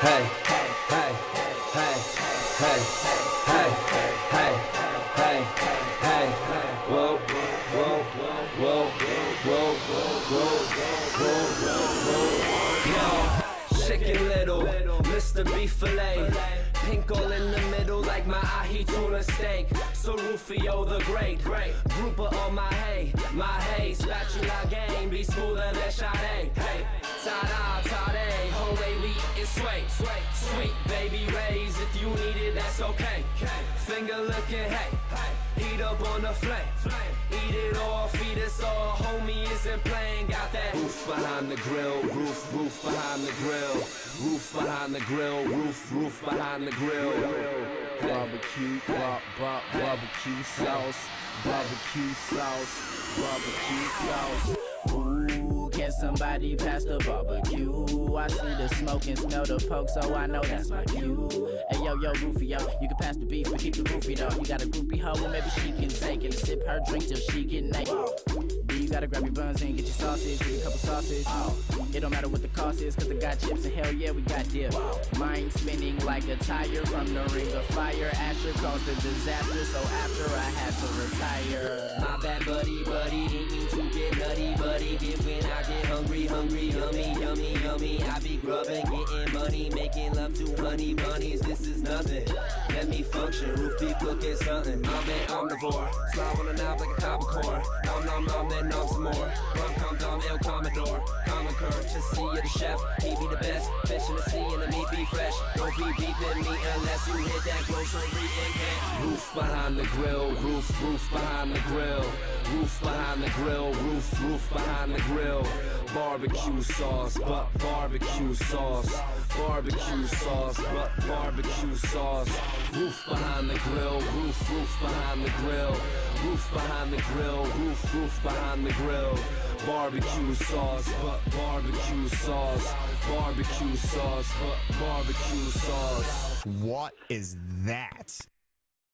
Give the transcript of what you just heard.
hey, hey, hey, hey, hey, hey, hey, hey, whoa, whoa, whoa, whoa, whoa, whoa, whoa, chicken little, Mr. Beef Filet. Pink all in the middle like my ahi tuna steak. So Rufio the great. Grouper on my hay, my hay. Spatula game, be smoother sway. Sweet Baby Ray's, if you need it, that's okay. Finger looking, hey, heat up on the flame. Eat it all, feed us all, homie isn't playing. Got that roof behind the grill, roof, roof behind the grill. Roof behind the grill, roof, roof behind the grill. Barbecue, bar, bar, barbecue sauce, barbecue sauce, barbecue sauce. Ooh, somebody pass the barbecue? I see the smoke and smell the poke, so I know that's my cue. Hey yo, yo, Rufio, you can pass the beef, but keep the roofie though. You got a groupie hoe, well, maybe she can take it. Sip her drink till she get naked. Then you gotta grab your buns and get your sausage, get a couple sauces. It don't matter what the cost is, cause I got chips and hell yeah, we got dip. Mind spinning like a tire from the ring of fire. Asher caused a disaster, so after I had to retire. My bad buddy, buddy. Did when I get hungry, hungry, yummy, yummy, yummy. I be grubbing, getting money, making love to honey bunnies. This is nothing. Let me function, roof be cooking something. I'm an omnivore, slide on the knob like a copper Nom nom nom, then nom some more. Rum come dumb, El Commodore, common curve, just see you the chef. He be the best, fish in the sea and the meat be fresh. Don't be beeping me unless you hit that grocery and roof behind the grill, roof, roof behind the grill, roof behind the grill, roof, roof behind the grill. Barbecue sauce, but barbecue sauce, barbecue sauce, but barbecue sauce. Roof behind the grill, roof, roof behind the grill, roof behind the grill, roof, roof behind the grill. Barbecue sauce, but barbecue sauce, barbecue sauce, but barbecue sauce. What is that?